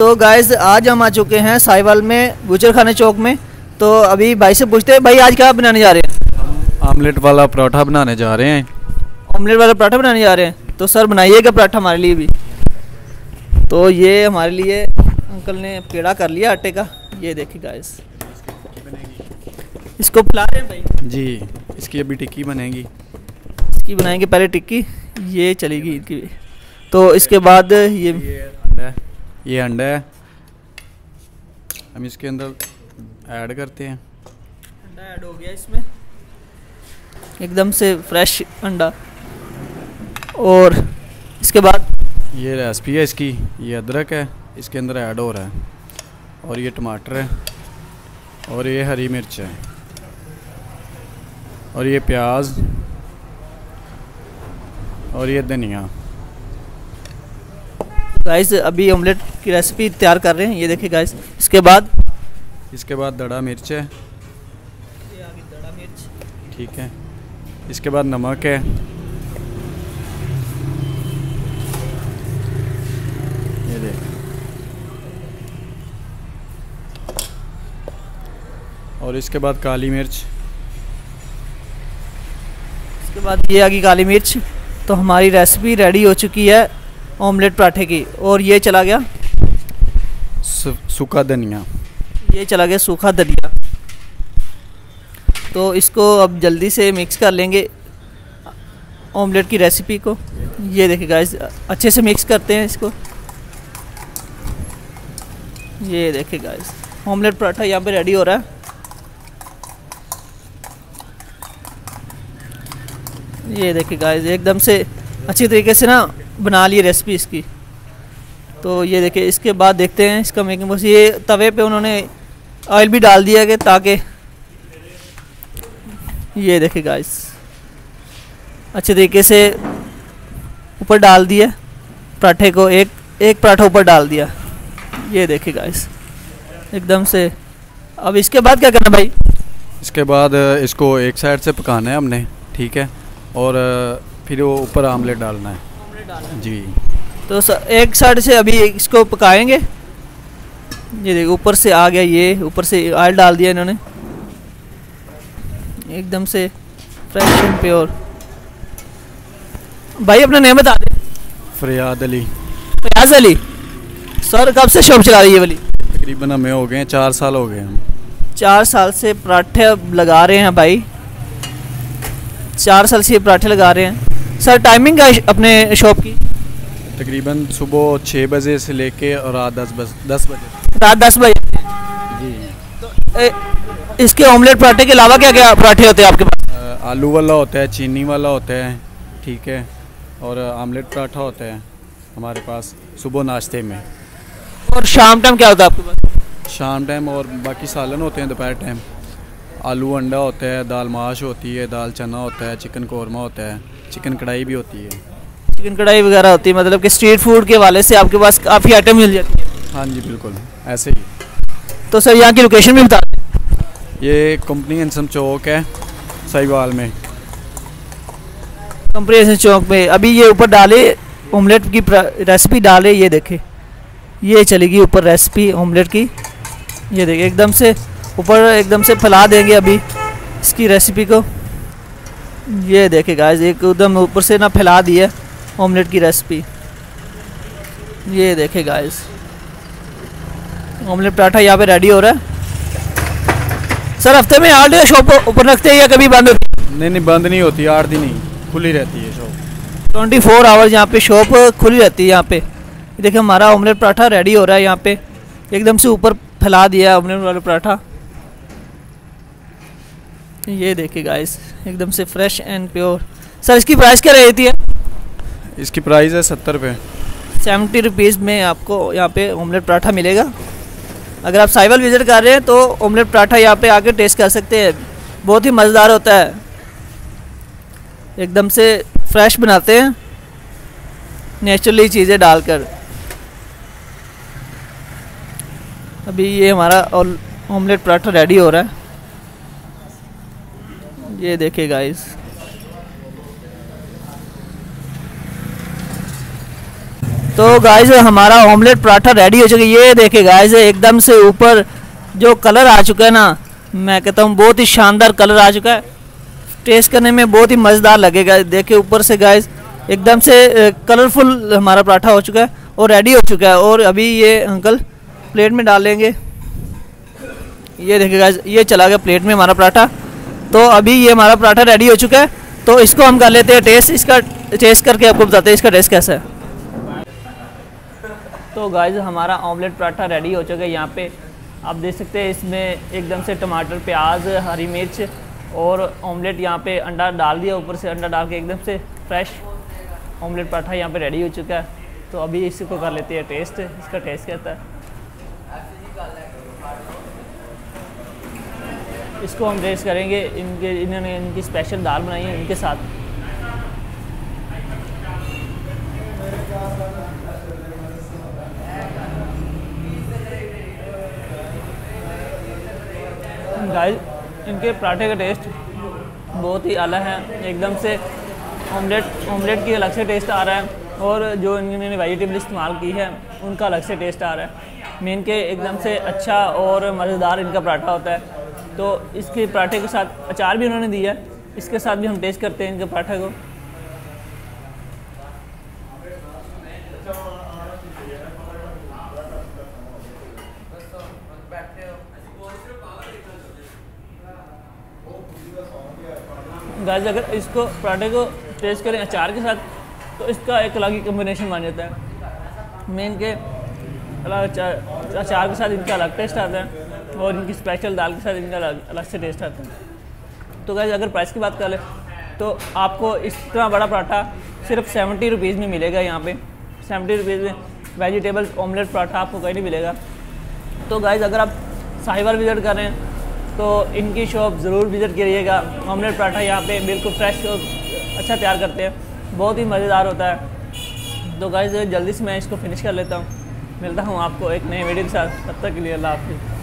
तो गाइस आज हम आ चुके हैं साहिवाल में बूचर खाने चौक में। तो अभी भाई से पूछते हैं भाई आज क्या बनाने जा रहे हैं? आमलेट वाला पराठा बनाने जा रहे हैं। ऑमलेट वाला पराठा बनाने जा रहे हैं। तो सर बनाइएगा पराठा हमारे लिए भी। तो ये हमारे लिए अंकल ने पेड़ा कर लिया आटे का। ये देखिए गाइस इसको पिला रहे हैं भाई? जी इसकी अभी टिक्की बनेगी। इसकी बनाएँगे पहले टिक्की ये चलेगी इनकी तो इसके बाद ये ये अंडा है। हम इसके अंदर ऐड करते हैं। अंडा ऐड हो गया इसमें। एकदम से फ्रेश अंडा। और इसके बाद ये रेसिपी है इसकी। ये अदरक है। इसके अंदर ऐड हो रहा है। और ये टमाटर है। और ये हरी मिर्च है। और ये प्याज। और ये धनिया। गाइस अभी ऑमलेट की रेसिपी तैयार कर रहे हैं। ये देखिए गाइस इसके बाद? इसके बाद दड़ा मिर्च है। ठीक है। इसके बाद नमक है। ये देख। और इसके बाद काली मिर्च। इसके बाद ये आ गई काली मिर्च। तो हमारी रेसिपी रेडी हो चुकी है। ऑमलेट पराठे की। और ये चला गया? सूखा धनिया। ये चला गया सूखा धनिया। तो इसको अब जल्दी से मिक्स कर लेंगे। ऑमलेट की रेसिपी को। ये देखिए गाइस अच्छे से मिक्स करते हैं इसको। ये देखिए गाइस ऑमलेट पराठा यहाँ पे रेडी हो रहा है। ये देखिए गाइस एकदम से अच्छी तरीके से ना बना ली रेसिपी इसकी। तो ये देखिए, इसके बाद देखते हैं इसका मेकिंग बस ये तवे पे उन्होंने ऑयल भी डाल दिया कि ताकि ये देखिए गाइस अच्छे तरीके से ऊपर डाल दिया, पराठे को एक एक पराठा ऊपर डाल दिया। ये देखिए गाइस एकदम से। अब इसके बाद क्या करना भाई? इसके बाद इसको एक साइड से पकाना है हमने, ठीक है? और फिर वो ऊपर आमलेट डालना है। जी। तो एक साइड से अभी इसको पकाएँगे। ये देखो ऊपर से आ गया ये ऊपर से ऑयल डाल दिया इन्होंने। एकदम से फ्रेश एंड प्योर भाई अपना नेम बता दे। फरियाद अली। फयाज अली? सर कब से शॉप चला रही है वाली? तकरीबन हमें हो गए हैं चार साल हो गए हम चार साल से पराठे लगा रहे हैं भाई। चार साल से पराठे लगा रहे हैं। सर टाइमिंग क्या है अपने शॉप की? तकरीबन सुबह छः बजे से लेके और रात दस बज दस बजे। रात दस बजे? जी। तो ए, इसके ऑमलेट पराठे के अलावा क्या क्या पराठे होते हैं आपके पास? आलू वाला होता है चीनी वाला होता है ठीक है और आमलेट पराठा होता है हमारे पास सुबह नाश्ते में। और शाम टाइम क्या होता है आपके पास? शाम टाइम और बाकी सालन होते हैं दोपहर टाइम आलू अंडा होता है दाल माश होती है दाल चना होता है चिकन कौरमा होता है। चिकन कढ़ाई भी होती है। चिकन कढ़ाई वगैरह होती है मतलब कि स्ट्रीट फ़ूड के वाले से आपके पास काफ़ी आइटम मिल जाती है। हाँ जी बिल्कुल ऐसे ही। तो सर यहाँ की लोकेशन भी बता दें। ये कंपनी इंसम चौक है साहिवाल में। कंपनी कंप्रेशन चौक में अभी ये ऊपर डाले ऑमलेट की रेसिपी डाले ये देखे। ये चलेगी ऊपर रेसिपी ऑमलेट की। ये देखिए एकदम से ऊपर एकदम से फैला देंगे अभी इसकी रेसिपी को। ये देखे गाइस एकदम ऊपर से ना फैला दिया ऑमलेट की रेसिपी ये देखे गाइस ऑमलेट पराठा यहाँ पे रेडी हो रहा है। सर हफ़्ते में आठ शॉप ऊपर रखते हैं या कभी बंद होती है? नहीं नहीं बंद नहीं होती आठ दिन ही खुली रहती है शॉप ट्वेंटी फोर आवर्स यहाँ पे शॉप खुली रहती है यहाँ पे। देखिए हमारा ऑमलेट पराठा रेडी हो रहा है यहाँ पे। एकदम से ऊपर फैला दिया है ऑमलेट वाला पराठा। ये देखिए गाइस एकदम से फ्रेश एंड प्योर सर इसकी प्राइस क्या रहती है? इसकी प्राइस है सत्तर रुपये सेवेंटी रुपीज़ में आपको यहाँ पे ऑमलेट पराठा मिलेगा। अगर आप साइवल विज़िट कर रहे हैं तो ऑमलेट पराठा यहाँ पे आके टेस्ट कर सकते हैं। बहुत ही मज़ेदार होता है। एकदम से फ्रेश बनाते हैं। नेचुरली चीज़ें डालकर। अभी ये हमारा ऑमलेट पराठा रेडी हो रहा है। ये देखिए गाइस तो गाइस हमारा ऑमलेट पराठा रेडी हो चुका है। ये देखे गाइस एकदम से ऊपर जो कलर आ चुका है ना, मैं कहता हूँ बहुत ही शानदार कलर आ चुका है। टेस्ट करने में बहुत ही मज़ेदार लगेगा। देखिए ऊपर से गाइस एकदम से कलरफुल हमारा पराठा हो चुका है और रेडी हो चुका है। और अभी ये अंकल प्लेट में डालेंगे ये देखिए गाइस ये चला गया प्लेट में हमारा पराठा। तो अभी ये हमारा पराठा रेडी हो चुका है। तो इसको हम कर लेते हैं टेस्ट इसका टेस्ट करके आपको बताते हैं इसका टेस्ट कैसा है। तो गाइज़ हमारा ऑमलेट पराठा रेडी हो चुका है यहाँ पे। आप देख सकते हैं इसमें एकदम से टमाटर, प्याज, हरी मिर्च और ऑमलेट यहाँ पे अंडा डाल दिया। ऊपर से अंडा डाल के एकदम से फ्रेश ऑमलेट पराठा यहाँ पे रेडी हो चुका है। तो अभी इसको कर लेते हैं टेस्ट इसका टेस्ट कैसा है? इसको हम टेस्ट करेंगे, इनके, इन्होंने इनकी स्पेशल दाल बनाई है, इनके साथ। गाइस इनके पराठे का टेस्ट बहुत ही अलग है, एकदम से ऑमलेट ऑमलेट की अलग से टेस्ट आ रहा है और जो इन्होंने वेजिटेबल इस्तेमाल की है, उनका अलग से टेस्ट आ रहा है। मेन के एकदम से अच्छा और मज़ेदार इनका पराठा होता है। तो इसके पराठे के साथ अचार भी उन्होंने दिया है। इसके साथ भी हम टेस्ट करते हैं इनके पराठे को। गाइस अगर इसको पराठे को टेस्ट करें अचार के साथ तो इसका एक अलग ही कम्बिनेशन बन जाता है। मेन के अलग अचार अचार के साथ इनका अलग टेस्ट आता है। और इनकी स्पेशल दाल के साथ इनका अलग से टेस्ट आता है। तो गाइस अगर प्राइस की बात कर लें तो आपको इतना बड़ा पराठा सिर्फ़ सेवेंटी रुपीज़ में मिलेगा यहाँ पे। सेवेंटी रुपीज़ में वेजिटेबल ऑमलेट पराठा आपको कहीं नहीं मिलेगा। तो गाइज़ अगर आप साहिवाल विज़िट करें तो इनकी शॉप ज़रूर विज़िट करिएगा। ऑमलेट पराठा यहाँ पे बिल्कुल फ्रेश और अच्छा तैयार करते हैं। बहुत ही मज़ेदार होता है। तो गाइज़ जल्दी से मैं इसको फिनिश कर लेता हूँ। मिलता हूँ आपको एक नए वीडियो के साथ। तब तक के लिए अल्लाह हाफिज़।